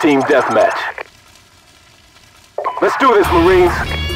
Team deathmatch. Let's do this, Marines.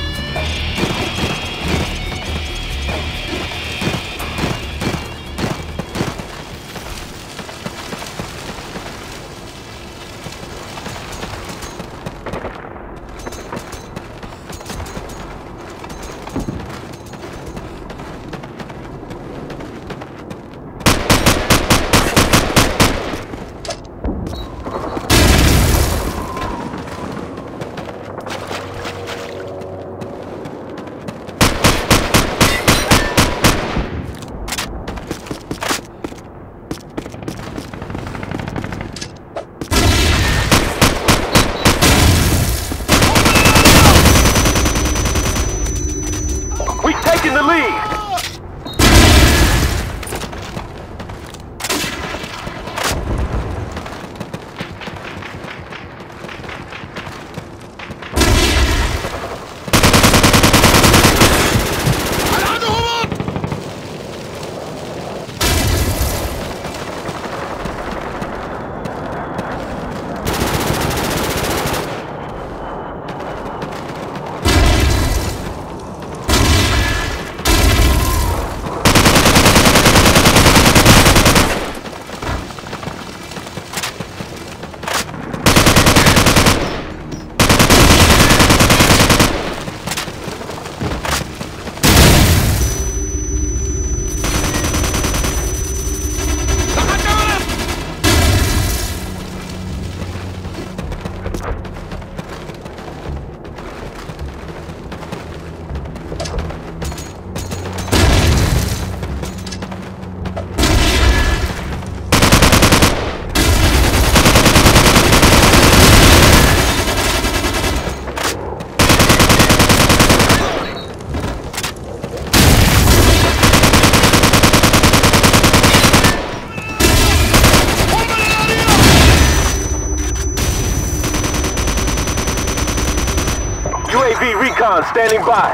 Standing by.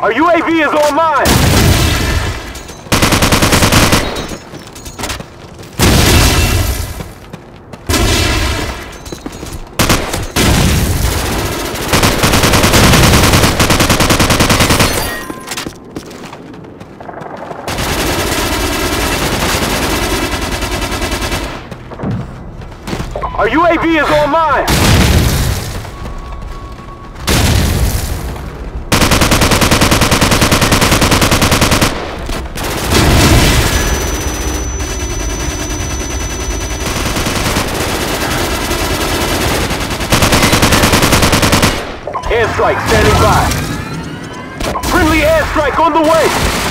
Our UAV is online. Our UAV is online. Airstrike standing by. Friendly airstrike on the way.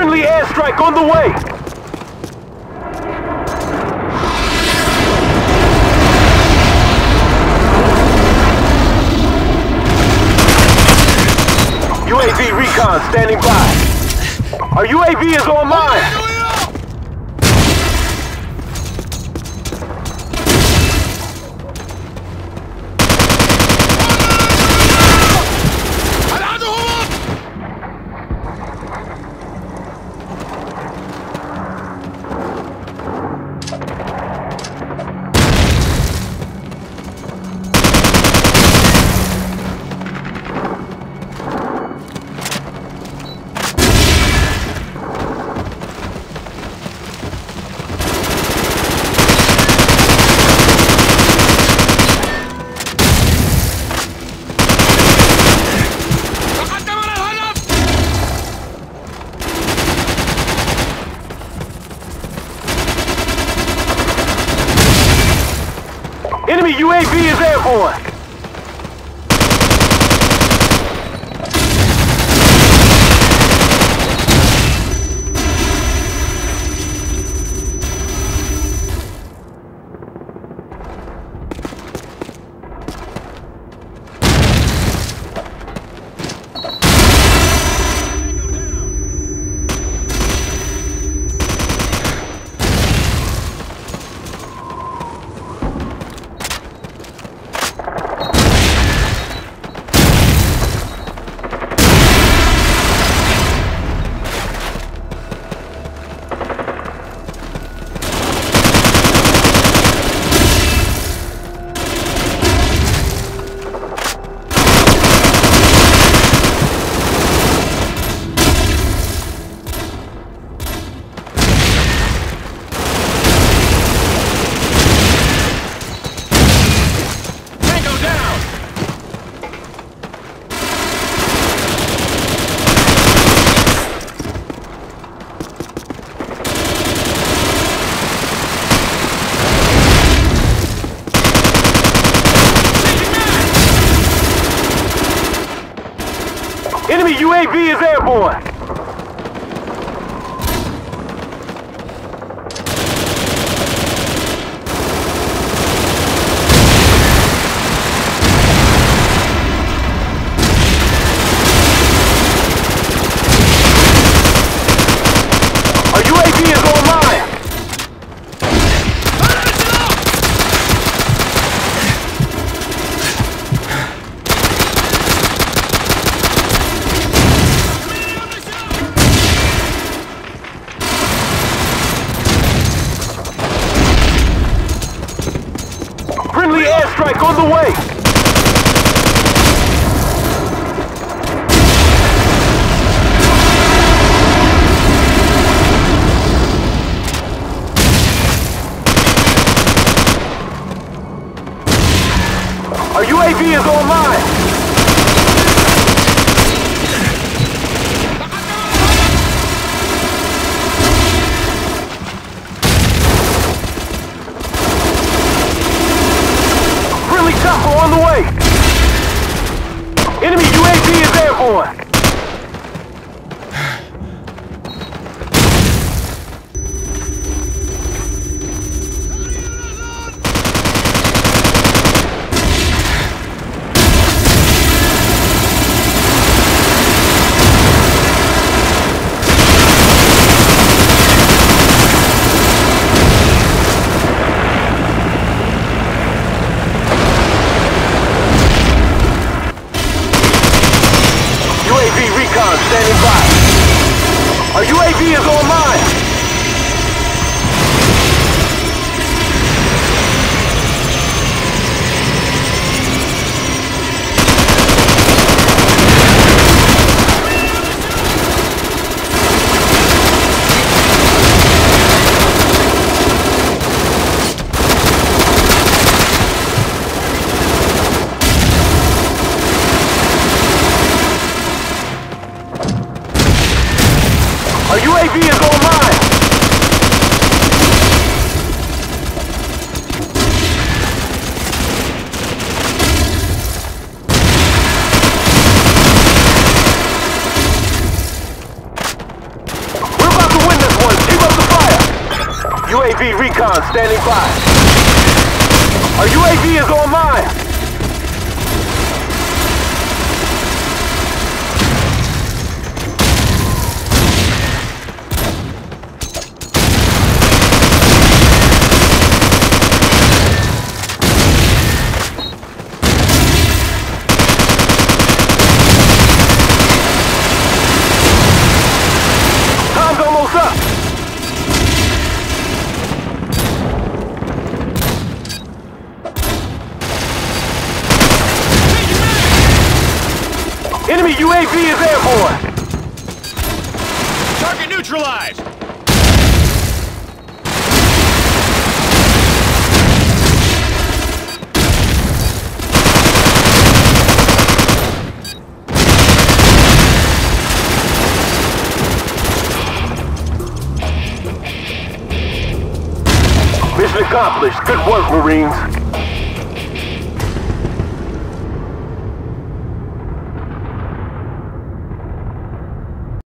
Friendly airstrike on the way. UAV recon standing by. Our UAV is online. Enemy UAV is airborne. UAV is airborne. Our UAV is online. Friendly airstrike on the way. Our UAV is online. Friendly chopper on the way. Enemy UAV is airborne. UAV recon standing by. Our UAV is online. Our UAV is online. We're about to win this one. Keep up the fire. UAV recon standing by. Our UAV is online. Time's Enemy UAV is airborne. Target neutralized! Mission accomplished. Good work, Marines.